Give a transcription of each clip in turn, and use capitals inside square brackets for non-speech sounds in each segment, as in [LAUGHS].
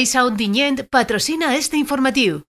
Caixa Ontinyent patrocina este informatiu.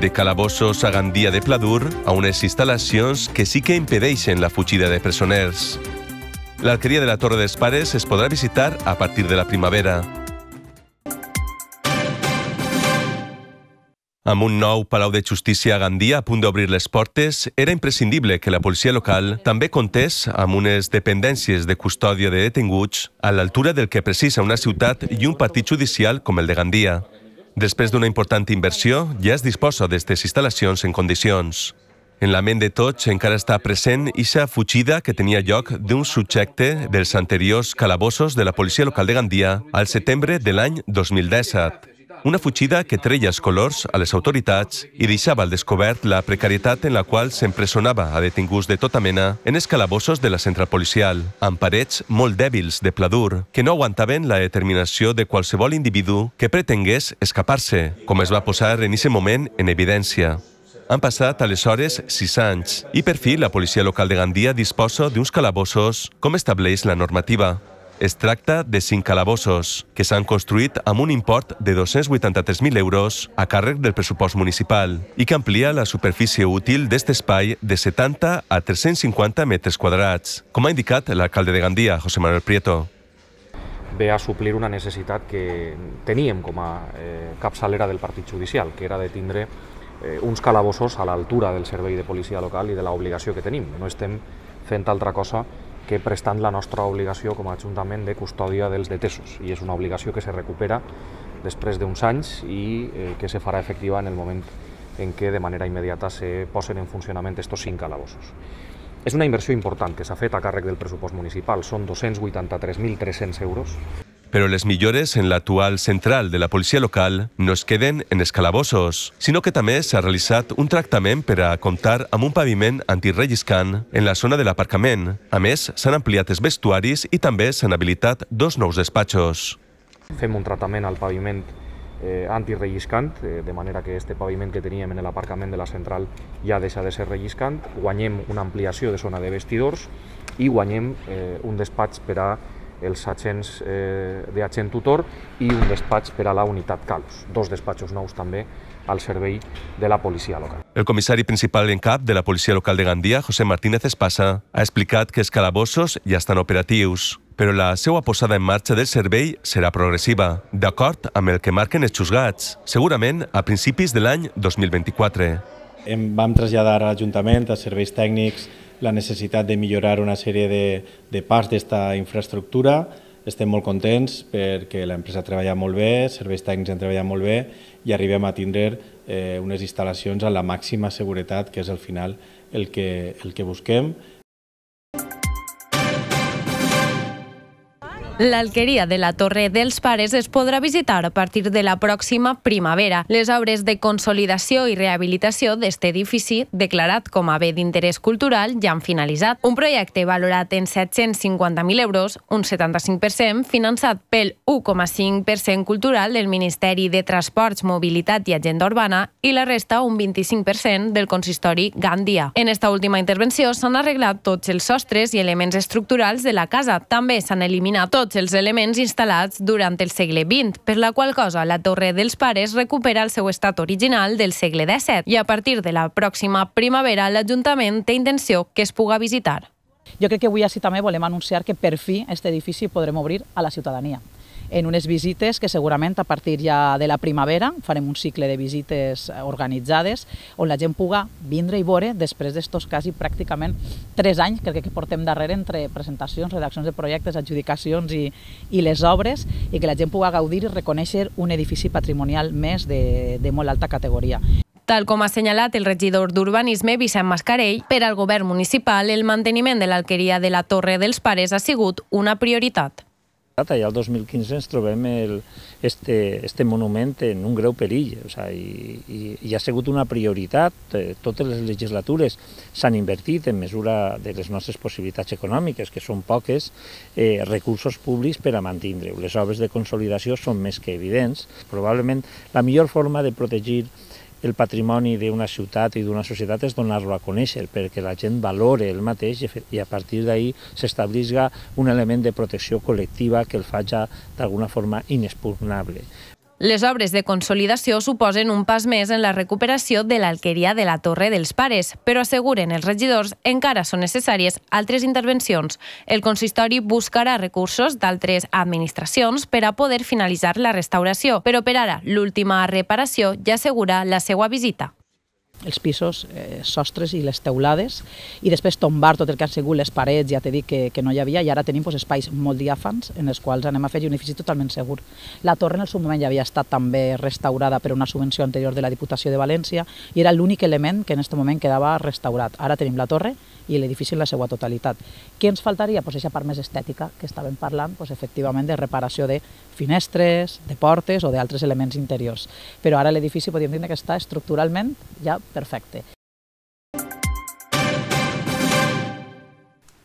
de calabossos a Gandia de Pladur a unes instal·lacions que sí que impedeixen la fugida de presoners. L'alqueria de la Torre dels Pares es podrà visitar a partir de la primavera. Amb un nou Palau de Justícia a Gandia a punt d'obrir les portes, era imprescindible que la policia local també comptés amb unes dependències de custòdia de detinguts a l'altura del que precisa una ciutat i un partit judicial com el de Gandia. Després d'una important inversió, ja es disposa d'aquestes instal·lacions en condicions. En la ment de tots encara està present ixa fugida que tenia lloc d'un subjecte dels anteriors calabossos de la policia local de Gandia al setembre de l'any 2017. Una fugida que treia els colors a les autoritats i deixava al descobert la precarietat en la qual s'empresonava a detinguts de tota mena en els calabossos de la central policial, amb parets molt dèbils de pladur que no aguantaven la determinació de qualsevol individu que pretengués escapar-se, com es va posar en aquest moment en evidència. Han passat aleshores sis anys i per fi la policia local de Gandia disposa d'uns calabossos com estableix la normativa. Es tracta de cinc calabossos, que s'han construït amb un import de 283.000 euros a càrrec del pressupost municipal i que amplia la superfície útil d'aquest espai de 70 a 350 metres quadrats, com ha indicat l'alcalde de Gandia, José Manuel Prieto ve a suplir una necessitat que teníem com a eh, capçalera del partit judicial, que era de tindre eh, uns calabossos a l'altura del servei de policia local i de l'obligació que tenim. No estem fent altra cosa que prestant la nostra obligació com a Ajuntament de custòdia dels detesos i és una obligació que se recupera després d'uns anys i eh, que se farà efectiva en el moment en què de manera immediata se posen en funcionament estos cinc calabossos. És una inversió important que s'ha fet a càrrec del pressupost municipal, són 283.300 euros però les millores en l'actual central de la policia local no es queden en escalabossos, sinó que també s'ha realitzat un tractament per a comptar amb un paviment antirelliscant en la zona de l'aparcament. A més, s'han ampliat els vestuaris i també s'han habilitat dos nous despatxos. Fem un tractament al paviment eh, antirelliscant, eh, de manera que este paviment que teníem en l'aparcament de la central ja deixa de ser relliscant, guanyem una ampliació de zona de vestidors i guanyem eh, un despatx per a els agents eh, d'agent tutor i un despatx per a la unitat CALUS, dos despatxos nous també al servei de la policia local. El comissari principal en cap de la policia local de Gandia, José Martínez Espasa, ha explicat que els calabossos ja estan operatius, però la seva posada en marxa del servei serà progressiva, d'acord amb el que marquen els xusgats, segurament a principis de l'any 2024. Em vam traslladar a l'Ajuntament, a serveis tècnics, la necessitat de millorar una sèrie de, de parts d'esta infraestructura. Estem molt contents perquè l'empresa treballa molt bé, serveis tècnics han treballat molt bé i arribem a tindre eh, unes instal·lacions amb la màxima seguretat, que és al final el que, el que busquem. L'alqueria de la Torre dels Pares es podrà visitar a partir de la pròxima primavera. Les obres de consolidació i rehabilitació d'aquest edifici, declarat com a bé d'interès cultural, ja han finalitzat. Un projecte valorat en 750.000 euros, un 75%, finançat pel 1,5% cultural del Ministeri de Transports, Mobilitat i Agenda Urbana i la resta un 25% del consistori Gandia. En esta última intervenció s'han arreglat tots els sostres i elements estructurals de la casa. També s'han eliminat tots tots els elements instal·lats durant el segle XX, per la qual cosa la Torre dels Pares recupera el seu estat original del segle XVII i a partir de la pròxima primavera l'Ajuntament té intenció que es puga visitar. Jo crec que avui així també volem anunciar que per fi aquest edifici podrem obrir a la ciutadania en unes visites que segurament a partir ja de la primavera farem un cicle de visites eh, organitzades on la gent puga vindre i veure després d'estos quasi pràcticament tres anys crec que portem darrere entre presentacions, redaccions de projectes, adjudicacions i, i les obres i que la gent puga gaudir i reconèixer un edifici patrimonial més de, de molt alta categoria. Tal com ha assenyalat el regidor d'Urbanisme, Vicent Mascarell, per al govern municipal el manteniment de l'alqueria de la Torre dels Pares ha sigut una prioritat. Ja el 2015 ens trobem el, este, este monument en un greu perill, o sea, i, i, i ha sigut una prioritat. Eh, totes les legislatures s'han invertit en mesura de les nostres possibilitats econòmiques, que són poques, eh, recursos públics per a mantindre-ho. Les obres de consolidació són més que evidents. Probablement la millor forma de protegir el patrimoni d'una ciutat i d'una societat és donar-lo a conèixer, perquè la gent valore el mateix i a partir d'ahir s'establisga un element de protecció col·lectiva que el faci d'alguna forma inexpugnable. Les obres de consolidació suposen un pas més en la recuperació de l'alqueria de la Torre dels Pares, però asseguren els regidors encara són necessàries altres intervencions. El consistori buscarà recursos d'altres administracions per a poder finalitzar la restauració, però per ara l'última reparació ja assegura la seva visita els pisos, eh, sostres i les teulades, i després tombar tot el que han sigut les parets, ja t'he dit que, que no hi havia, i ara tenim pues, espais molt diàfans en els quals anem a fer un edifici totalment segur. La torre en el seu moment ja havia estat també restaurada per una subvenció anterior de la Diputació de València i era l'únic element que en aquest moment quedava restaurat. Ara tenim la torre i l'edifici en la seva totalitat. Què ens faltaria? Pues aquesta part més estètica que estàvem parlant, pues, efectivament, de reparació de finestres, de portes o d'altres elements interiors. Però ara l'edifici podríem dir que està estructuralment ja perfecte.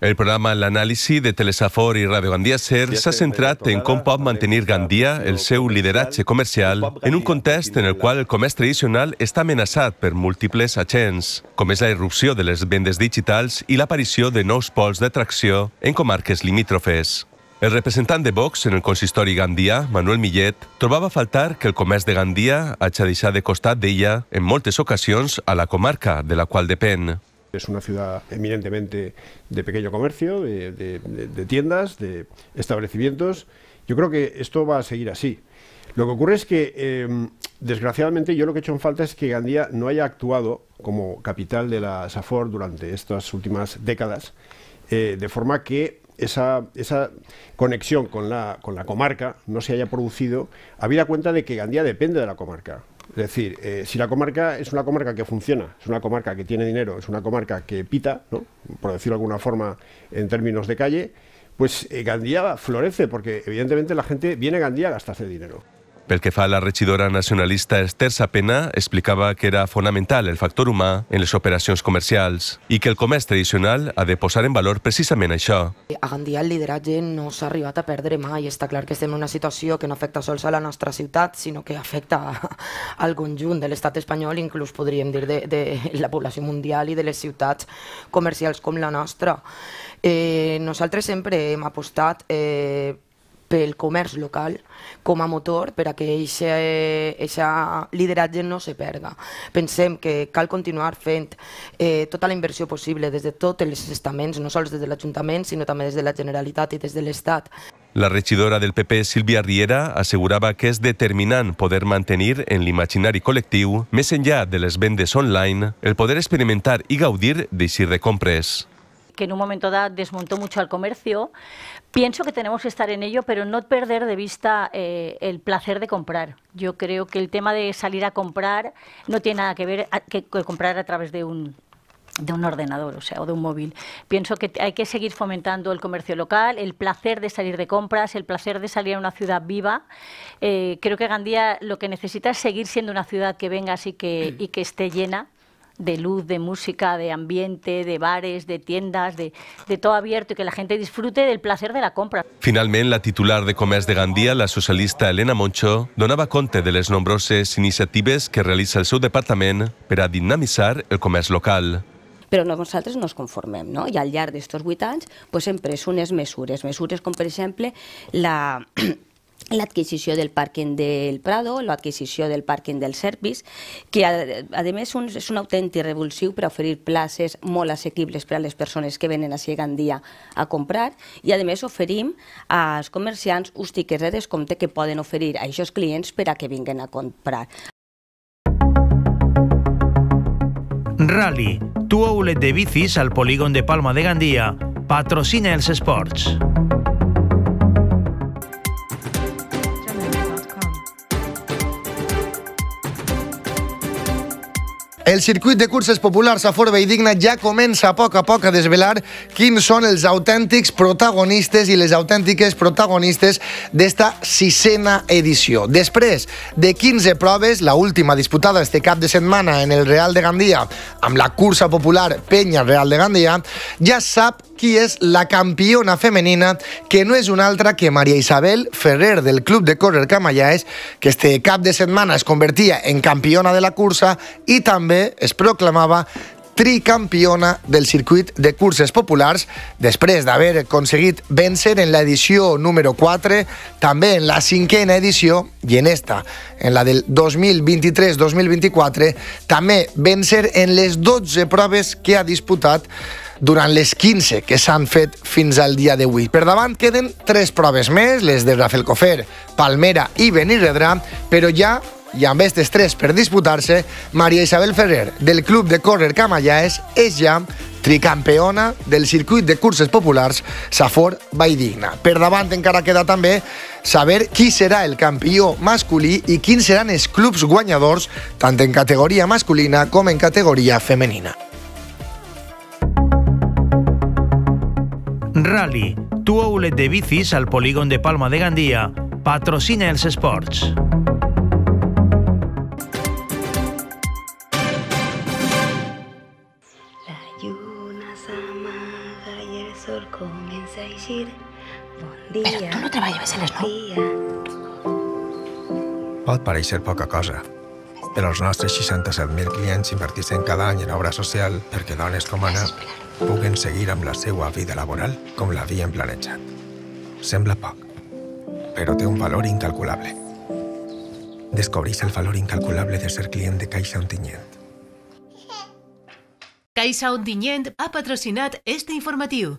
El programa L'anàlisi de Telesafor i Radio Gandia Ser s'ha centrat en com pot mantenir Gandia el seu lideratge comercial en un context en el qual el comerç tradicional està amenaçat per múltiples agents, com és la irrupció de les vendes digitals i l'aparició de nous pols d'atracció en comarques limítrofes. El representant de Vox en el consistori Gandia, Manuel Millet, trobava faltar que el comerç de Gandia hagi deixat de costat d'ella en moltes ocasions a la comarca de la qual depèn. Es una ciudad eminentemente de pequeño comercio, de, tiendas, de establecimientos. Yo creo que esto va a seguir así. Lo que ocurre es que, eh, desgraciadamente, yo lo que he hecho en falta es que Gandía no haya actuado como capital de la SAFOR durante estas últimas décadas, eh, de forma que esa, esa conexión con la, con la comarca no se haya producido, habida cuenta de que Gandía depende de la comarca. Es decir, eh, si la comarca es una comarca que funciona, es una comarca que tiene dinero, es una comarca que pita, por decirlo de alguna forma en términos de calle, pues eh, Gandía florece porque evidentemente la gente viene a Gandía a gastarse dinero. Pel que fa a la regidora nacionalista Esther Sapena, explicava que era fonamental el factor humà en les operacions comercials i que el comerç tradicional ha de posar en valor precisament això. A Gandia el lideratge no s'ha arribat a perdre mai. Està clar que estem en una situació que no afecta sols a la nostra ciutat, sinó que afecta [LAUGHS] al conjunt de l'estat espanyol, inclús podríem dir de, de la població mundial i de les ciutats comercials com la nostra. Eh, nosaltres sempre hem apostat eh, pel comerç local com a motor per a que aquest lideratge no se perga. Pensem que cal continuar fent eh, tota la inversió possible des de tots els estaments, no sols des de l'Ajuntament, sinó també des de la Generalitat i des de l'Estat. La regidora del PP, Sílvia Riera, assegurava que és determinant poder mantenir en l'imaginari col·lectiu, més enllà de les vendes online, el poder experimentar i gaudir d'eixir de compres. que en un momento dado desmontó mucho al comercio, Pienso que tenemos que estar en ello, pero no perder de vista eh, el placer de comprar. Yo creo que el tema de salir a comprar no tiene nada que ver a, que, que comprar a través de un, de un ordenador, o sea, o de un móvil. Pienso que hay que seguir fomentando el comercio local, el placer de salir de compras, el placer de salir a una ciudad viva. Eh, creo que Gandía lo que necesita es seguir siendo una ciudad que venga así que, y que esté llena de luz, de música, de ambiente, de bares, de tiendas, de, de todo abierto y que la gente disfrute del placer de la compra. Finalment, la titular de Comerç de Gandia, la socialista Elena Moncho, donava compte de les nombroses iniciatives que realitza el seu departament per a dinamitzar el comerç local però nosaltres no ens conformem, no? I al llarg d'aquests vuit anys pues, hem pres unes mesures, mesures com per exemple la [CLEARS THROAT] l'adquisició del pàrquing del Prado, l'adquisició del pàrquing del Servis, que a, a més un, és un autèntic revulsiu per oferir places molt assequibles per a les persones que venen a Gandia a comprar i a més oferim als comerciants uns tickets de descompte que poden oferir a aquests clients per a que vinguen a comprar. Rally, tu outlet de bicis al polígon de Palma de Gandia, patrocina els esports. El circuit de curses populars a Fort Digna ja comença a poc a poc a desvelar quins són els autèntics protagonistes i les autèntiques protagonistes d'esta sisena edició. Després de 15 proves, la última disputada este cap de setmana en el Real de Gandia amb la cursa popular Penya Real de Gandia, ja sap qui és la campiona femenina, que no és una altra que Maria Isabel Ferrer del Club de Córrer Camallaes, que este cap de setmana es convertia en campiona de la cursa i també es proclamava tricampiona del circuit de curses populars després d'haver aconseguit vèncer en l'edició número 4, també en la cinquena edició i en esta, en la del 2023-2024, també vèncer en les 12 proves que ha disputat durant les 15 que s'han fet fins al dia d'avui. Per davant queden tres proves més, les de Rafelcofer, Palmera i Benirredrà, però ja i amb aquestes tres per disputar-se, Maria Isabel Ferrer, del Club de Córrer Camallaes, és ja tricampeona del circuit de curses populars Safor Valldigna. Per davant encara queda també saber qui serà el campió masculí i quins seran els clubs guanyadors tant en categoria masculina com en categoria femenina. Rally, tu outlet de bicis al polígon de Palma de Gandia, patrocina els esports. Però tu no treballes a les 9. Pot pareixer poca cosa, però els nostres 67.000 clients inverteixen cada any en obra social perquè dones com Anna puguen seguir amb la seva vida laboral com l'havien planejat. Sembla poc, però té un valor incalculable. Descobreix el valor incalculable de ser client de Caixa Ontinyent. Caixa Ontinyent ha patrocinat este informatiu.